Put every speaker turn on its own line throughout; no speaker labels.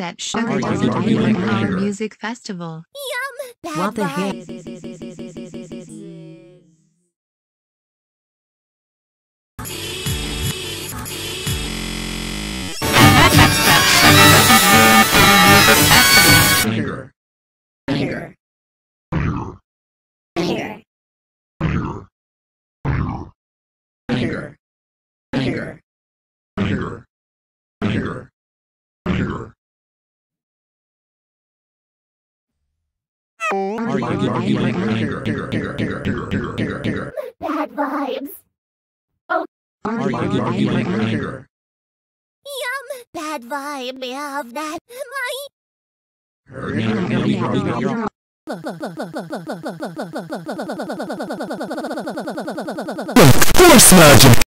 Tickets at Sugar
Are
Daddy
you
Diamond
really
Power? Music Festival.
Bad
What the heck?
Anger.
Anger. Anger.
Anger. Anger. Anger. Anger. Anger.
Are
Are you are you like anger? Anger. Anger. Anger. Anger. Anger. Anger.
Bad vibes.
Are you are you are you like anger?
Yum. Bad vibe. We have that. My
Force magic!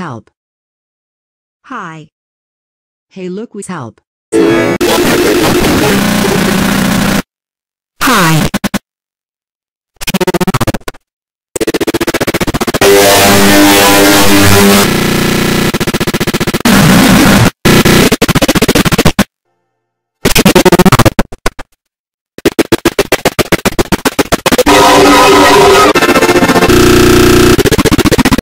Help. Hi. Hey look we help. Hi.